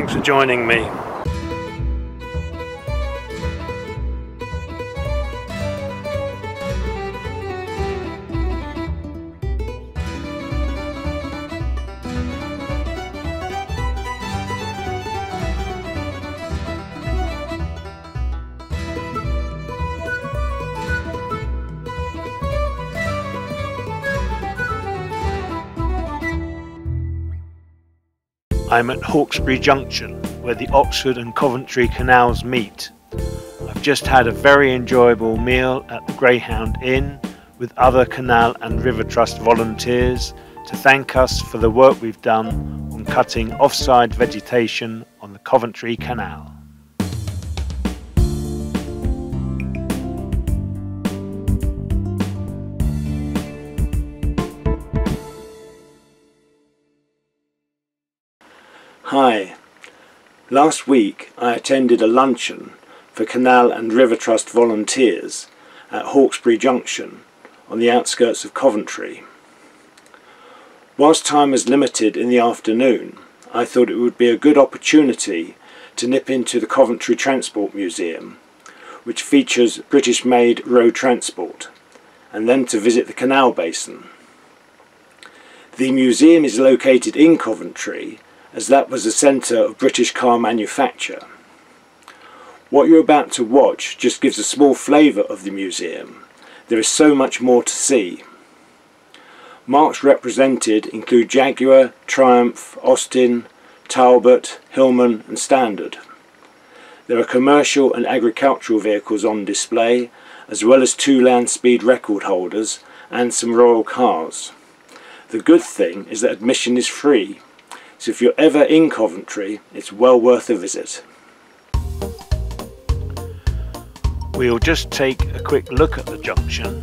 Thanks for joining me. I'm at Hawkesbury Junction, where the Oxford and Coventry canals meet. I've just had a very enjoyable meal at the Greyhound Inn with other Canal and River Trust volunteers to thank us for the work we've done on cutting offside vegetation on the Coventry Canal. Hi. Last week I attended a luncheon for Canal and River Trust volunteers at Hawkesbury Junction on the outskirts of Coventry. Whilst time was limited in the afternoon, I thought it would be a good opportunity to nip into the Coventry Transport Museum, which features British-made road transport, and then to visit the canal basin. The museum is located in Coventry as that was the centre of British car manufacture. What you're about to watch just gives a small flavour of the museum. There is so much more to see. Marques represented include Jaguar, Triumph, Austin, Talbot, Hillman and Standard. There are commercial and agricultural vehicles on display, as well as two land speed record holders and some royal cars. The good thing is that admission is free, so if you're ever in Coventry, it's well worth a visit. We'll just take a quick look at the junction.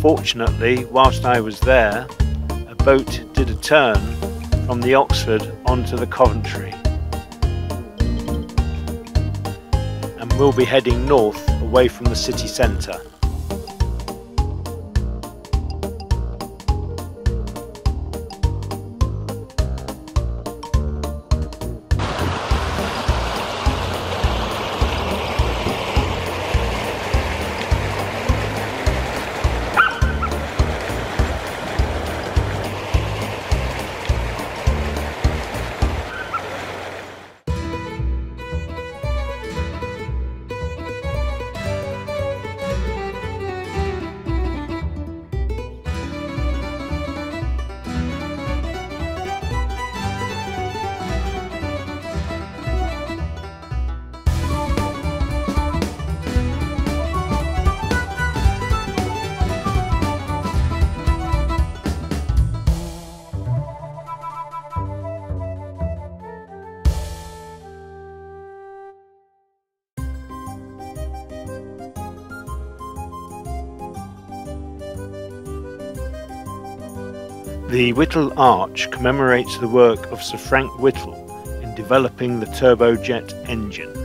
Fortunately, whilst I was there, a boat did a turn from the Oxford onto the Coventry. And we'll be heading north away from the city centre. The Whittle Arch commemorates the work of Sir Frank Whittle in developing the turbojet engine.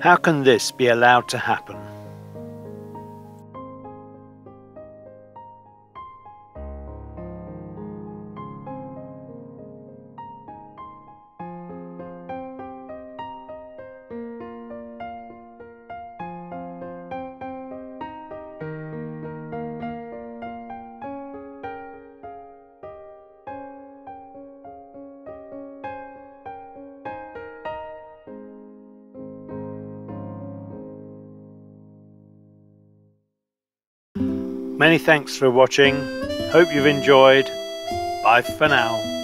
How can this be allowed to happen? Many thanks for watching. Hope you've enjoyed. Bye for now.